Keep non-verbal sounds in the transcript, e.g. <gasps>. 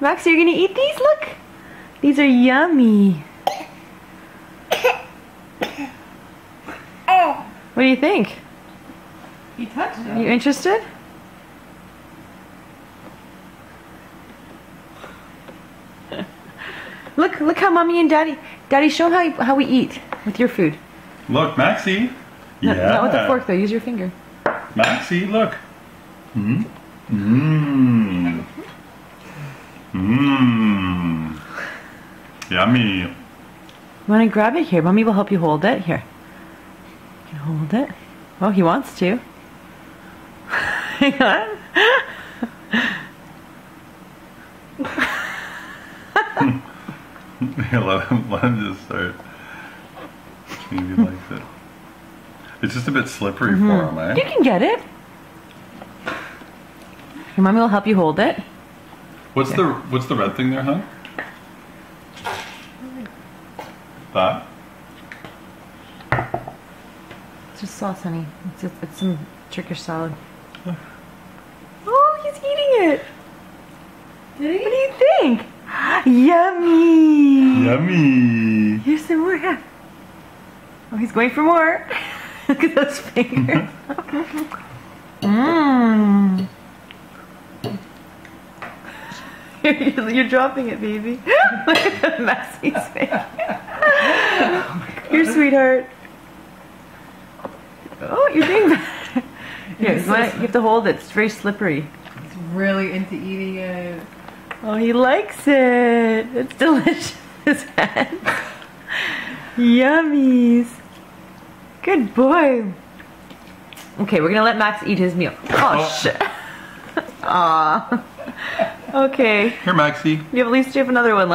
Max, you're gonna eat these? Look. These are yummy. What do you think? He touched Are you interested? <laughs> look, look how mommy and daddy, daddy, show 'em how, you- how we eat with your food. Look, Maxie. No, Yeah. Not with the fork though, use your finger. Maxie, look. Mmm. Mmm. Mmm. Yummy. Want to grab it? Here, mommy will help you hold it. Here. You can hold it. Oh, he wants to. <laughs> Hang on. <laughs> let, him, let him just start. Maybe he likes it. It's just a bit slippery for him, You eh? can get it. Your mommy will help you hold it. What's the what's the red thing there, huh? That? It's just sauce, honey. It's, just, it's some Turkish salad. Oh, he's eating it. Did What do you think? <gasps> Yummy. Yummy. Here's some more. Yeah. Oh, he's going for more. <laughs> Look at those fingers. <laughs> Mmm. <laughs> You're, dropping it, baby. Look at the Maxie's face. <laughs> Your sweetheart. Oh, you're doing that. <laughs> Here, you, wanna- you have to hold it. It's very slippery. He's really into eating it. Oh, he likes it. It's delicious. Yummies. Good boy. Okay, we're gonna let Max eat his meal. Oh, Oh. shit. Aw. Okay. Here, Maxie. You have at least you have another one left.